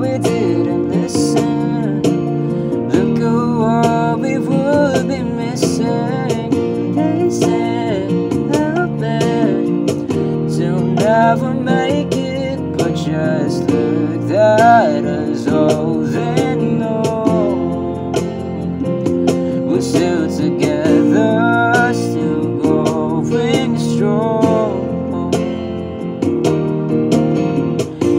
we didn't listen. Look at what we would be missing. They said how bad to never make it, but just look that us all they know. We're still together, still going strong.